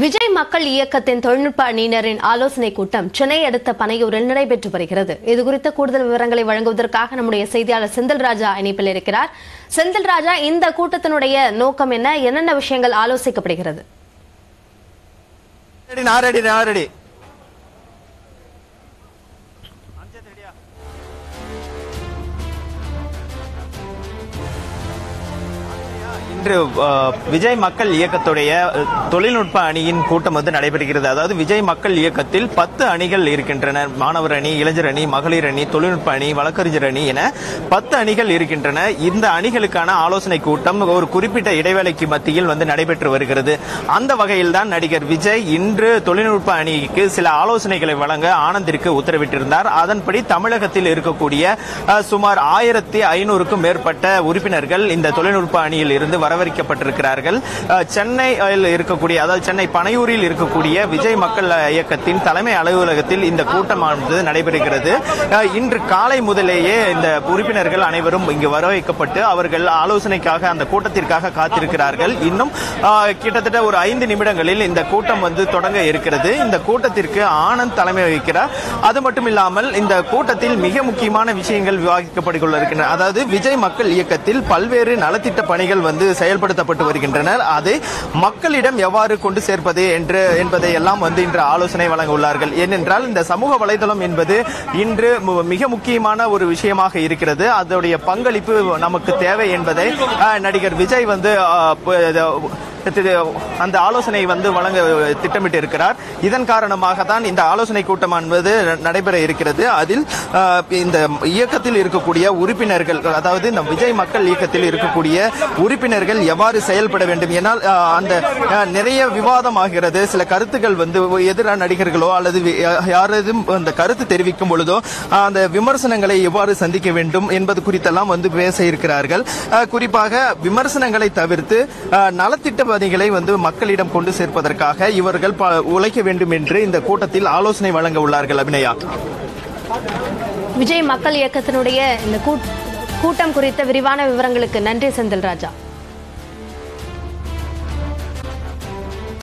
விஜய் மக்கள் இயக்கத்தின் தொழில்நுட்ப அணியினரின் ஆலோசனை கூட்டம் சென்னை அடுத்த பனையூரில் நடைபெற்று வருகிறது. இதுகுறித்த கூடுதல் விவரங்களை வழங்குவதற்காக நம்முடைய செய்தியாளர் செந்தில் ராஜா இணைப்பில் இருக்கிறார். செந்தில் ராஜா இந்த கூட்டத்தினுடைய நோக்கம் என்ன? என்னென்ன விஷயங்கள் ஆலோசிக்கப்படுகிறது? நாரடி இன்று விஜய் மக்கள் இயக்கத்துடைய தொழில்நுட்ப அணியின் கூட்டம் வந்து நடைபெறுகிறது. அதாவது விஜய் மக்கள் இயக்கத்தில் பத்து அணிகள் இருக்கின்றன. மாணவர் அணி இளைஞர் அணி மகளிர் அணி தொழில்நுட்ப அணி வழக்கறிஞர் அணி என பத்து அணிகள் இருக்கின்றன. இந்த அணிகளுக்கான ஆலோசனை கூட்டம் ஒரு குறிப்பிட்ட இடைவேளைக்கு மத்தியில் வந்து நடைபெற்று வருகிறது. அந்த வகையில் தான் நடிகர் விஜய் இன்று தொழில்நுட்ப அணிக்கு சில ஆலோசனைகளை வழங்க ஆனந்திற்கு உத்தரவிட்டிருந்தார். அதன்படி தமிழகத்தில் இருக்கக்கூடிய சுமார் ஆயிரத்தி ஐநூறுக்கும் மேற்பட்ட உறுப்பினர்கள் இந்த தொழில்நுட்ப அணியில் இருந்து வரவழைக்கப்பட்டிருக்கிறார்கள் சென்னையில் இருக்கக்கூடிய அதாவது சென்னை பனையூரில் இருக்கக்கூடிய விஜய் மக்கள் இயக்கத்தின் தலைமை அலுவலகத்தில் இந்த கூட்டமானது நடைபெறுகிறது. இன்று காலை முதலேயே இந்த உறுப்பினர்கள் அனைவரும் இங்கு வரவேற்கப்பட்டு அவர்கள் ஆலோசனைக்காக அந்த கூட்டத்திற்காக காத்திருக்கிறார்கள். இன்னும் கிட்டத்தட்ட ஒரு ஐந்து நிமிடங்களில் இந்த கூட்டம் வந்து தொடங்க இருக்கிறது. இந்த கூட்டத்திற்கு ஆனந்த் தலைமை வகிக்கிறார். அது மட்டும் இல்லாமல் இந்த கூட்டத்தில் மிக முக்கியமான விஷயங்கள் விவாதிக்கப்பட்டு கொள்ள இருக்கின்றன அதாவது விஜய் மக்கள் இயக்கத்தில் பல்வேறு நலத்திட்ட பணிகள் வந்து செயல்படுத்தப்பட்டு வருகின்றனர். அதை மக்களிடம் எவ்வாறு கொண்டு சேர்ப்பது என்று என்பதை எல்லாம் வந்து இன்று ஆலோசனை வழங்க உள்ளார்கள் ஏனென்றால் இந்த சமூக வலைதளம் என்பது இன்று மிக முக்கியமான ஒரு விஷயமாக இருக்கிறது. அதோடைய பங்களிப்பு நமக்கு தேவை என்பதை நடிகர் விஜய் வந்து அந்த ஆலோசனை வந்து வழங்க திட்டமிட்டு இருக்கிறார் இதன் காரணமாக தான் இந்த ஆலோசனை கூட்டம் என்பது நடைபெற இருக்கிறது. அதில் இந்த இயக்கத்தில் இருக்கக்கூடிய உறுப்பினர்கள் அதாவது இந்த விஜய் மக்கள் இயக்கத்தில் இருக்கக்கூடிய உறுப்பினர்கள் எவ்வாறு செயல்பட வேண்டும் ஏனால் அந்த நிறைய விவாதம் ஆகிறது சில கருத்துக்கள் வந்து எதிரான நடிகர்களோ அல்லது யாரும் அந்த கருத்து தெரிவிக்கும் பொழுதோ அந்த விமர்சனங்களை எவ்வாறு சந்திக்க வேண்டும் என்பது குறித்தெல்லாம் வந்து பேச இருக்கிறார்கள். குறிப்பாக விமர்சனங்களை தவிர்த்து நலத்திட்ட தீவிரவாதிகளை வந்து மக்களிடம் கொண்டு சேர்ப்பதற்காக இவர்கள் உழைக்க வேண்டும் என்று இந்த கூட்டத்தில் ஆலோசனை வழங்க உள்ளார்கள் அபிநயா. விஜய் மக்கள் இயக்கத்தினுடைய இந்த கூட்டம் குறித்த விரிவான விவரங்களுக்கு நன்றி செந்தில் ராஜா.